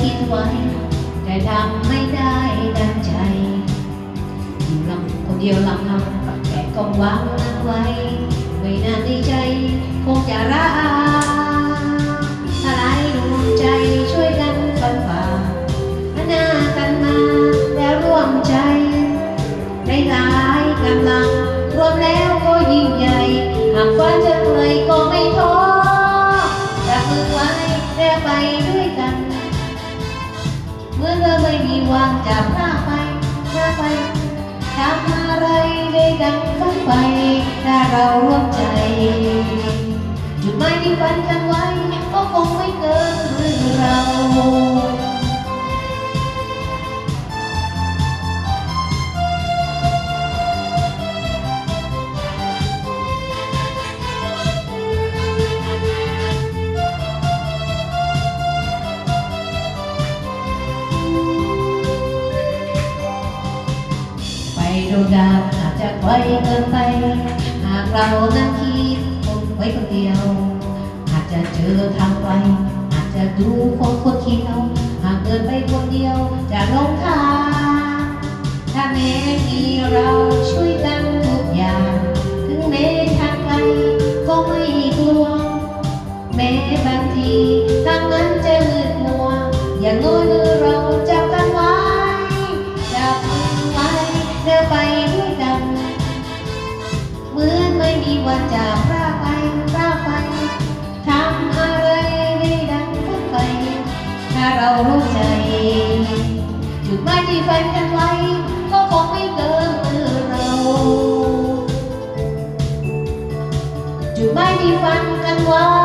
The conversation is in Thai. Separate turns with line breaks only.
คิดไว้ แต่ทำไม่ได้ดังใจอยู่ลำคนเดียวลำลำแต่ก็หวังนั้นไว้ ไม่นานในใจ คงจะรักอะไรดวงใจช่วยกันฝันฝ่าหน้ากันมาแล้วร่วมใจในหลายกำลัง รวมแล้วก็ยิ่งใหญ่หากฝันจะเหนื่อยก็ไม่ท้อจับมือไว้แล้วไปด้วยกัน มื่อเธอไม่มีวางจากหน้าไปหน้าไปทำอะไรได้ดังฝันไปถ้าเราร่วมใจจุดหมายที่ฝันกันไว้ก็คงไม่เกินมือเรา ไปดูดาวอาจจะไกลเกินไป หากเรานั้นคิดคนไว้คนเดียว อาจจะเจอทางไกลอาจจะดูคนคนเขียวหากเดินไปคนเดียวจะลงทางถ้าแม้มีเราช่วยกันทุกอย่าง ถึงแม้ทางไกลก็ไม่กลัว แม้บางทีทางนั้นจะมืดมัว อย่างน้อยเราจับกันไว้จับมือไว้เดินไป มีวันจากพราไปพราไปทำอะไรได้ดังฝันไป ถ้าเรารู้ใจ จุดหมายที่ฝันกันไว้ ก็คงไม่เกินมือเรา จุดหมายที่ฝันกันไว้